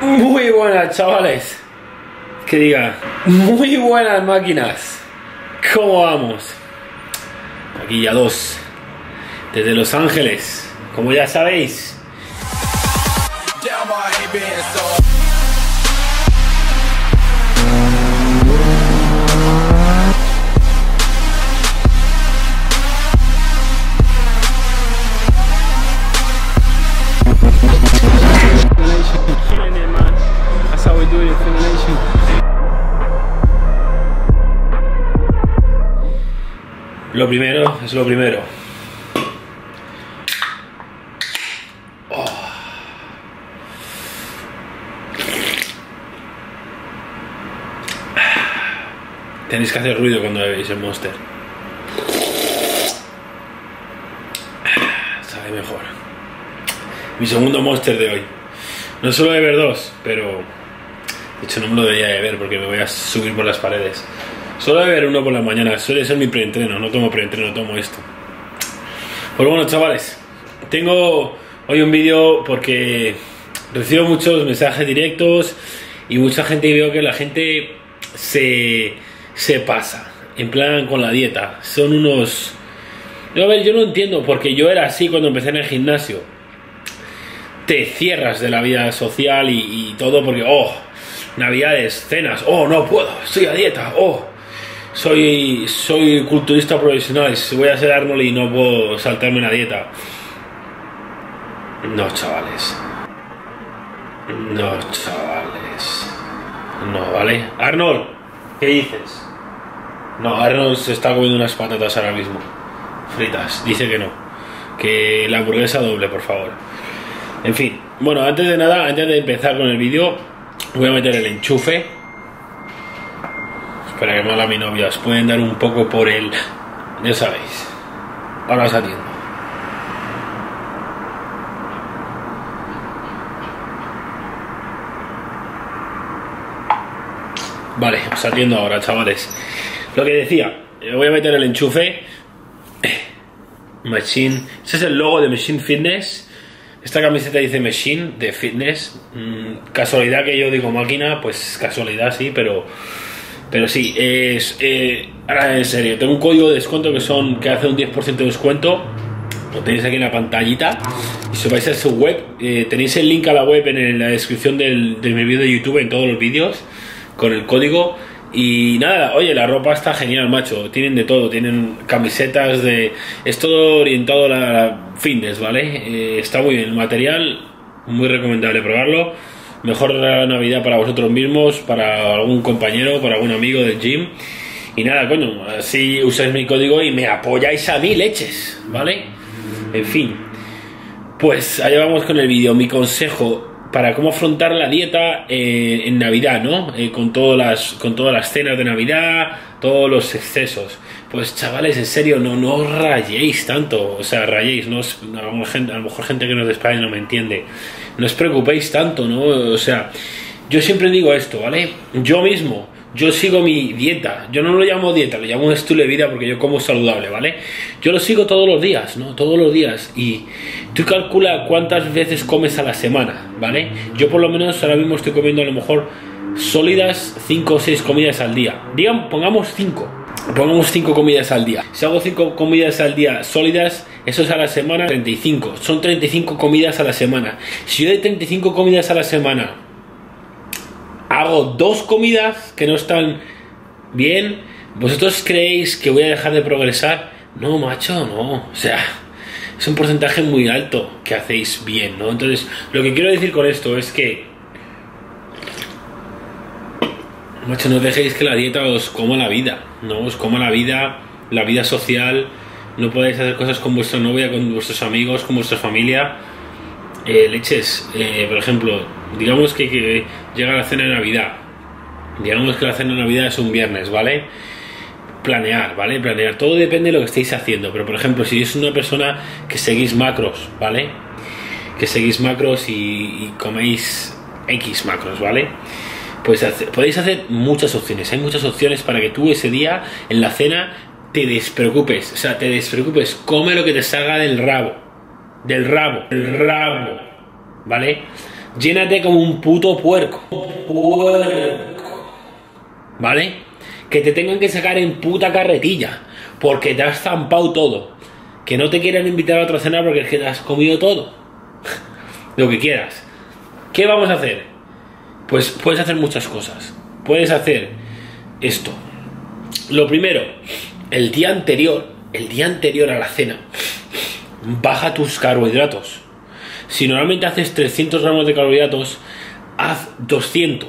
Muy buenas, chavales. Que diga, muy buenas máquinas. ¿Cómo vamos? Aquí ya dos. Desde Los Ángeles. Como ya sabéis. Lo primero es lo primero. Oh. Tenéis que hacer ruido cuando bebéis el Monster. Sabe mejor. Mi segundo Monster de hoy. No suelo beber dos, pero de hecho no me lo debería beber porque me voy a subir por las paredes. Solo beber uno por la mañana, suele ser mi preentreno, no tomo preentreno, tomo esto. Pues bueno, chavales, tengo hoy un vídeo porque recibo muchos mensajes directos y mucha gente y veo que la gente se, se pasa, en plan con la dieta. Son unos... Yo, a ver, yo no entiendo porque yo era así cuando empecé en el gimnasio. Te cierras de la vida social y, y, todo porque, oh, navidades, cenas, oh, no puedo, estoy a dieta, oh, soy, soy culturista profesional, voy a ser Arnold y no puedo saltarme una dieta. No, chavales. No, chavales. No, ¿vale? Arnold, ¿qué dices? No, Arnold se está comiendo unas patatas ahora mismo. Fritas, dice que no. Que la hamburguesa doble, por favor. En fin, bueno, antes de nada, antes de empezar con el vídeo, voy a meter el enchufe. Espera que mala mi novia, os pueden dar un poco por el... Ya sabéis. Ahora os atiendo. Vale, os atiendo ahora, chavales. Lo que decía, voy a meter el enchufe. Machine. Ese es el logo de Machine Fitness. Esta camiseta dice Machine de fitness. Mm, casualidad que yo digo máquina, pues casualidad sí, pero pero sí, es eh, ahora en serio, tengo un código de descuento que son que hace un 10% de descuento. Lo tenéis aquí en la pantallita. Y si vais a su web, eh, tenéis el link a la web en, el- la descripción del, de mi vídeo de YouTube en todos los vídeos con el código. Y nada, oye, la ropa está genial, macho. Tienen de todo, tienen camisetas de. Es todo orientado a la fitness, ¿vale? Eh, está muy bien. El material, muy recomendable probarlo. Mejor Navidad para vosotros mismos, para algún compañero, para algún amigo del gym. Y nada, coño, así usáis mi código y me apoyáis a mí, leches, ¿vale? En fin, pues allá vamos con el vídeo. Mi consejo para cómo afrontar la dieta eh, en Navidad, ¿no? Eh, con, todas las, con todas las cenas de Navidad, todos los excesos. Pues chavales, en serio, no, no os rayéis tanto. O sea, rayéis, no a, lo mejor gente, que no es de no me entiende. No os preocupéis tanto, ¿no? O sea, yo siempre digo esto, ¿vale? Yo mismo, yo sigo mi dieta. Yo no lo llamo dieta, lo llamo un estilo de vida porque yo como saludable, ¿vale? Yo lo sigo todos los días, ¿no? Todos los días. Y tú calcula cuántas veces comes a la semana, ¿vale? Yo por lo menos ahora mismo estoy comiendo a lo mejor sólidas 5 o 6 comidas al día. Digan, pongamos 5. Pongamos 5 comidas al día. Si hago 5 comidas al día sólidas, eso es a la semana 35. Son 35 comidas a la semana. Si yo de 35 comidas a la semana hago dos comidas que no están bien, ¿vosotros creéis que voy a dejar de progresar? No, macho, no. O sea, es un porcentaje muy alto que hacéis bien, ¿no? Entonces, lo que quiero decir con esto es que Macho, no dejéis que la dieta os coma la vida, no os coma la vida, la vida social, no podéis hacer cosas con vuestra novia, con vuestros amigos, con vuestra familia. Eh, leches, eh, por ejemplo, digamos que, llega la cena de Navidad, digamos que la cena de Navidad es un viernes, ¿vale? Planear, ¿vale? Planear, todo depende de lo que estéis haciendo, pero por ejemplo, si es una persona que seguís macros, ¿vale? Que seguís macros y, coméis X macros, ¿vale? Pues podéis hacer muchas opciones. Hay muchas opciones para que tú ese día en la cena te despreocupes. O sea, te despreocupes. Come lo que te salga del rabo. Del rabo. Del rabo. ¿Vale? Llénate como un puto puerco. Puerco. ¿Vale? Que te tengan que sacar en puta carretilla, porque te has zampado todo. Que no te quieran invitar a otra cena porque es que te has comido todo. Lo que quieras. ¿Qué vamos a hacer? Pues puedes hacer muchas cosas. Puedes hacer esto. Lo primero, el día anterior, el día anterior a la cena, baja tus carbohidratos. Si normalmente haces 300 gramos de carbohidratos, haz 200,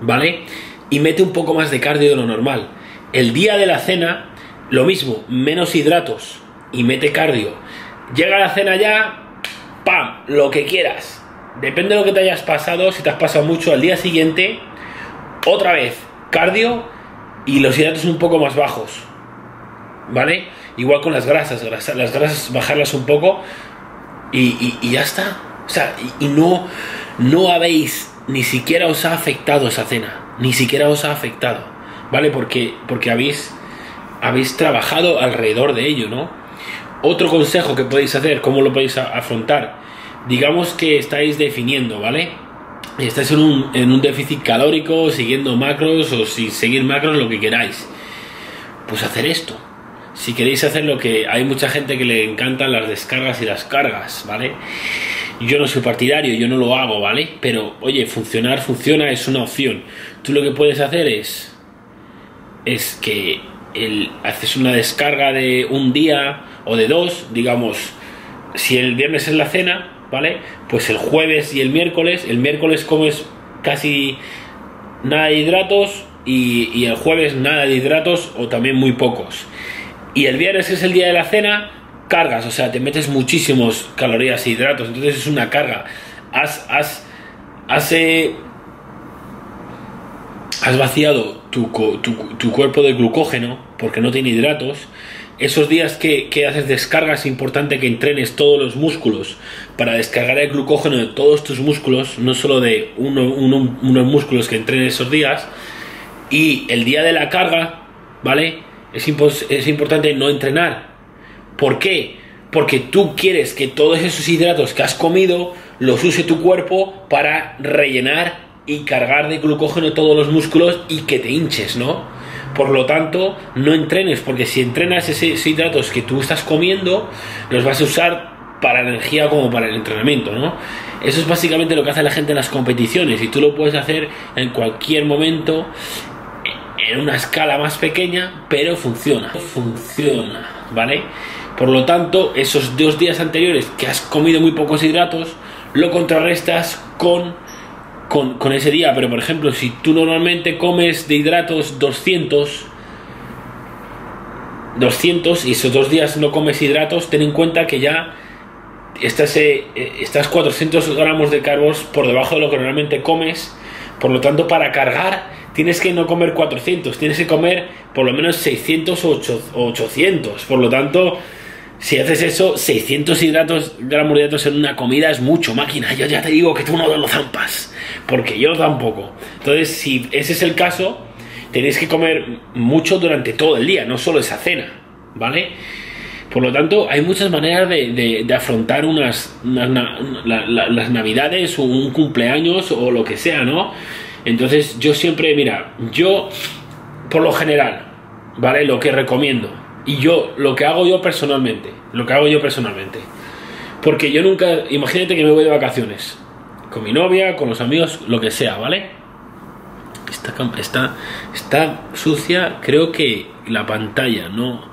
¿vale? Y mete un poco más de cardio de lo normal. El día de la cena, lo mismo, menos hidratos y mete cardio. Llega la cena ya, ¡pam! Lo que quieras. Depende de lo que te hayas pasado, si te has pasado mucho al día siguiente, otra vez, cardio y los hidratos un poco más bajos. ¿Vale? Igual con las grasas, grasa- las grasas bajarlas un poco y, y- ya está. O sea, y, y no, no habéis, ni siquiera os ha afectado esa cena, ni siquiera os ha afectado, ¿vale? Porque, porque habéis, habéis trabajado alrededor de ello, ¿no? Otro consejo que podéis hacer, ¿cómo lo podéis afrontar? Digamos que estáis definiendo, ¿vale? Estáis en un, en un déficit calórico, siguiendo macros o sin seguir macros, lo que queráis. Pues hacer esto. Si queréis hacer lo que hay mucha gente que le encantan las descargas y las cargas, ¿vale? Yo no soy partidario, yo no lo hago, ¿vale? Pero, oye, funcionar funciona, es una opción. Tú lo que puedes hacer es es que el, haces una descarga de un día o de dos, digamos, si el viernes es la cena, ¿vale? Pues el jueves y el miércoles, el miércoles comes casi nada de hidratos y, y el jueves nada de hidratos o también muy pocos. Y el viernes es el día de la cena, cargas, o sea, te metes muchísimos calorías e hidratos, entonces es una carga. Has, has, has, eh, has vaciado tu, cuerpo de glucógeno porque no tiene hidratos. Esos días que, que haces descarga es importante que entrenes todos los músculos para descargar el glucógeno de todos tus músculos, no solo de uno- unos músculos que entrenes esos días. Y el día de la carga, ¿vale? Es, es importante no entrenar. ¿Por qué? Porque tú quieres que todos esos hidratos que has comido los use tu cuerpo para rellenar y cargar de glucógeno todos los músculos y que te hinches, ¿no? Por lo tanto, no entrenes, porque si entrenas esos hidratos que tú estás comiendo, los vas a usar para energía como para el entrenamiento, ¿no? Eso es básicamente lo que hace la gente en las competiciones y tú lo puedes hacer en cualquier momento en una escala más pequeña, pero funciona, funciona, ¿vale? Por lo tanto, esos dos días anteriores que has comido muy pocos hidratos, lo contrarrestas con, con, con ese día. Pero, por ejemplo, si tú normalmente comes de hidratos 200, 200 y esos dos días no comes hidratos, ten en cuenta que ya estás, eh, estás 400 gramos de carbos por debajo de lo que normalmente comes. Por lo tanto, para cargar tienes que no comer 400, tienes que comer por lo menos 600 o ocho- o 800. Por lo tanto, si haces eso, 600 hidratos, gramos de hidratos en una comida es mucho, máquina. Yo ya te digo que tú no lo zampas, porque yo tampoco. Entonces, si ese es el caso, tenéis que comer mucho durante todo el día, no solo esa cena, ¿vale? Por lo tanto, hay muchas maneras de, afrontar unas, unas na- la- la- las navidades un cumpleaños o lo que sea, ¿no? Entonces, yo siempre, mira, yo, por lo general, ¿vale? Lo que recomiendo, y yo, lo que hago yo personalmente, lo que hago yo personalmente, porque yo nunca, imagínate que me voy de vacaciones, con mi novia, con los amigos, lo que sea, ¿vale? Está, está, está sucia, creo que la pantalla, no.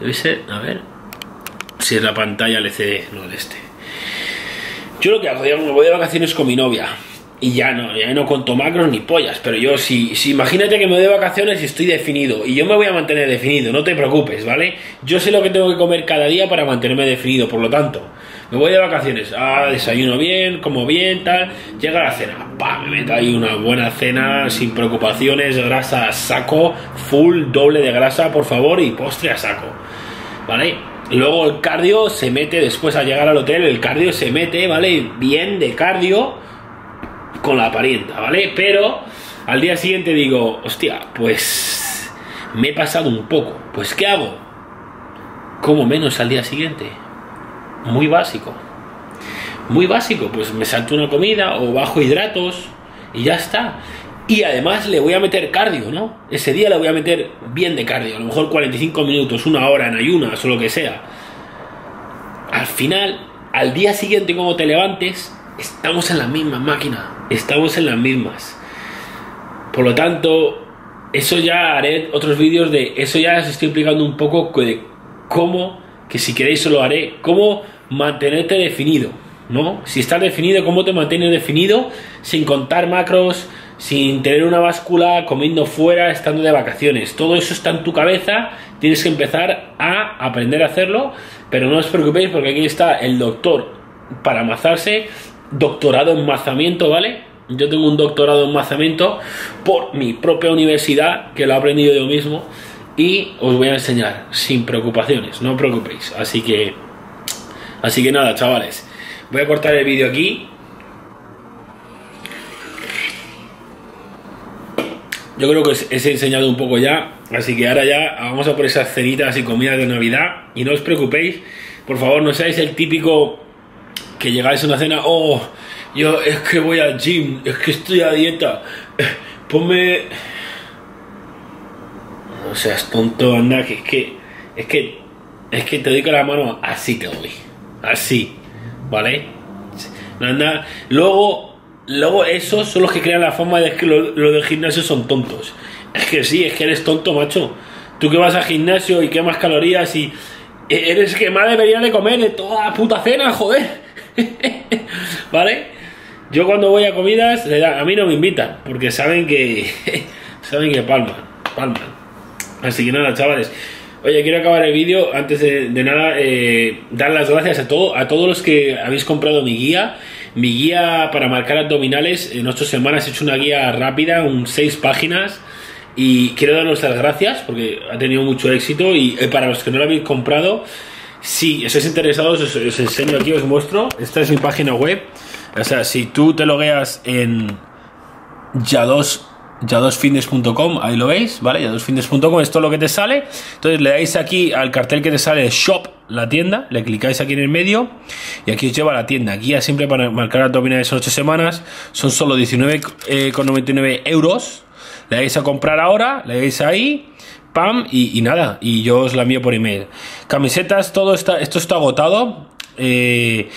Debe ser, a ver. Si es la pantalla LCD, no el este. Yo lo que hago, digamos, me voy de vacaciones con mi novia. Y ya no, ya no conto macros ni pollas. Pero yo, si, si imagínate que me voy de vacaciones y estoy definido. Y yo me voy a mantener definido, no te preocupes, ¿vale? Yo sé lo que tengo que comer cada día para mantenerme definido. Por lo tanto, me voy de vacaciones. Ah, desayuno bien, como bien, tal. Llega la cena. Pa, me meto ahí una buena cena sin preocupaciones. Grasa saco. Full, doble de grasa, por favor. Y postre a saco. ¿Vale? Luego el cardio se mete después al llegar al hotel, el cardio se mete, ¿vale? Bien de cardio con la parienta, ¿vale? Pero al día siguiente digo, hostia, pues me he pasado un poco. Pues ¿qué hago? Como menos al día siguiente. Muy básico. Muy básico, pues me salto una comida o bajo hidratos y ya está. Y además le voy a meter cardio, ¿no? Ese día le voy a meter bien de cardio, a lo mejor 45 minutos, una hora en ayunas o lo que sea. Al final, al día siguiente como te levantes, estamos en la misma máquina, estamos en las mismas. Por lo tanto, eso ya haré otros vídeos de eso ya os estoy explicando un poco de cómo, que si queréis lo haré, cómo mantenerte definido, ¿no? Si estás definido, cómo te mantienes definido sin contar macros, sin tener una báscula, comiendo fuera, estando de vacaciones. Todo eso está en tu cabeza, tienes que empezar a aprender a hacerlo, pero no os preocupéis porque aquí está el doctor para mazarse, doctorado en mazamiento, ¿vale? Yo tengo un doctorado en mazamiento por mi propia universidad, que lo he aprendido yo mismo, y os voy a enseñar sin preocupaciones, no os preocupéis. Así que, así que nada, chavales, voy a cortar el vídeo aquí. Yo creo que os he enseñado un poco ya, así que ahora ya vamos a por esas cenitas y comidas de Navidad. Y no os preocupéis, por favor, no seáis el típico que llegáis a una cena, oh, yo es que voy al gym, es que estoy a dieta, ponme... No seas tonto, anda, que es que, es que, es que te doy con la mano, así te doy, así, ¿vale? Anda, luego Luego esos son los que crean la fama de que los lo del gimnasio son tontos. Es que sí, es que eres tonto, macho. Tú que vas al gimnasio y quemas calorías y e-, eres que más debería de comer de toda la puta cena, joder. ¿Vale? Yo cuando voy a comidas, a mí no me invitan, porque saben que saben que palman, palman. Así que nada, chavales. Oye, quiero acabar el vídeo antes de, nada eh, dar las gracias a todo, a todos los que habéis comprado mi guía mi guía para marcar abdominales, en ocho semanas he hecho una guía rápida, un seis páginas. Y quiero daros las gracias porque ha tenido mucho éxito. Y eh, para los que no lo habéis comprado, si estáis interesados, os, os enseño aquí, os muestro. Esta es mi página web. O sea, si tú te logueas en ya2 yadosfitness.com, ahí lo veis, ¿vale? Yadosfitness.com es lo que te sale. Entonces le dais aquí al cartel que te sale Shop, la tienda, le clicáis aquí en el medio y aquí os lleva a la tienda. Guía siempre para marcar abdominales en 8 semanas, son solo 19,99 eh, euros. Le dais a comprar ahora, le dais ahí, pam, y, nada, y yo os la envío por email. Camisetas, todo está, esto está agotado. Eh,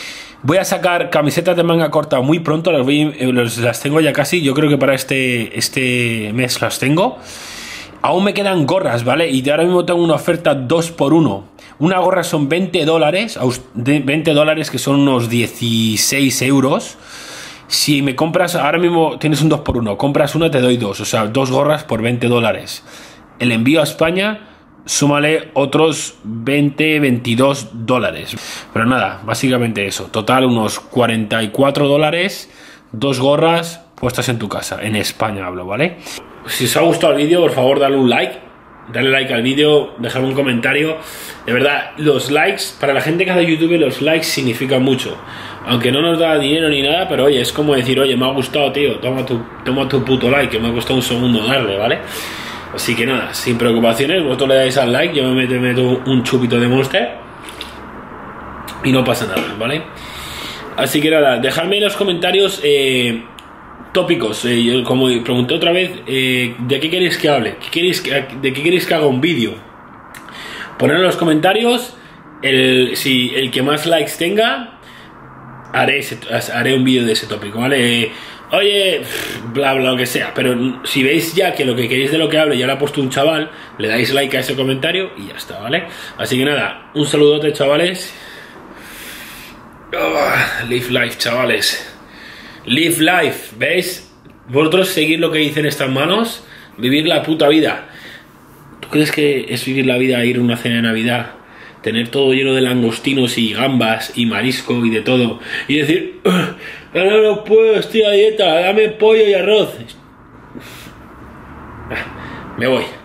Voy a sacar camisetas de manga corta muy pronto, eh, las tengo ya casi, yo creo que para este, este mes las tengo. Aún me quedan gorras, ¿vale? Y ahora mismo tengo una oferta 2 por 1 Una gorra son 20 dólares, 20 dólares que son unos 16 euros. Si me compras, ahora mismo tienes un 2 por 1 compras una te doy dos, o sea, dos gorras por 20 dólares. El envío a España súmale otros 20, 22 dólares. Pero nada, básicamente eso. Total unos 44 dólares, dos gorras puestas en tu casa. En España hablo, ¿vale? Si os ha gustado el vídeo, por favor, dale un like. Dale like al vídeo, dejar un comentario. De verdad, los likes, para la gente que hace YouTube, los likes significan mucho. Aunque no nos da dinero ni nada, pero oye, es como decir, oye, me ha gustado, tío, toma tu, toma tu puto like, que me ha costado un segundo darle, ¿vale? Así que nada, sin preocupaciones, vosotros le dais al like, yo me meto, un chupito de monster y no pasa nada, ¿vale? Así que nada, dejadme en los comentarios eh, tópicos. Eh, como pregunté otra vez, eh, ¿de qué queréis que hable? queréis ¿De qué queréis que haga un vídeo? Poned en los comentarios el, si el que más likes tenga, haré, haré un vídeo de ese tópico, ¿vale? Oye, bla, bla, lo que sea. Pero si veis ya que lo que queréis de lo que hable ya lo ha puesto un chaval, le dais like a ese comentario y ya está, ¿vale? Así que nada, un saludote, chavales. Oh, live life, chavales. Live life, ¿veis? Vosotros seguir lo que dicen estas manos, vivir la puta vida. ¿Tú crees que es vivir la vida ir a una cena de Navidad? Tener todo lleno de langostinos y gambas y marisco y de todo, y decir, ahora no puedo, estoy a dieta, dame pollo y arroz. Me voy.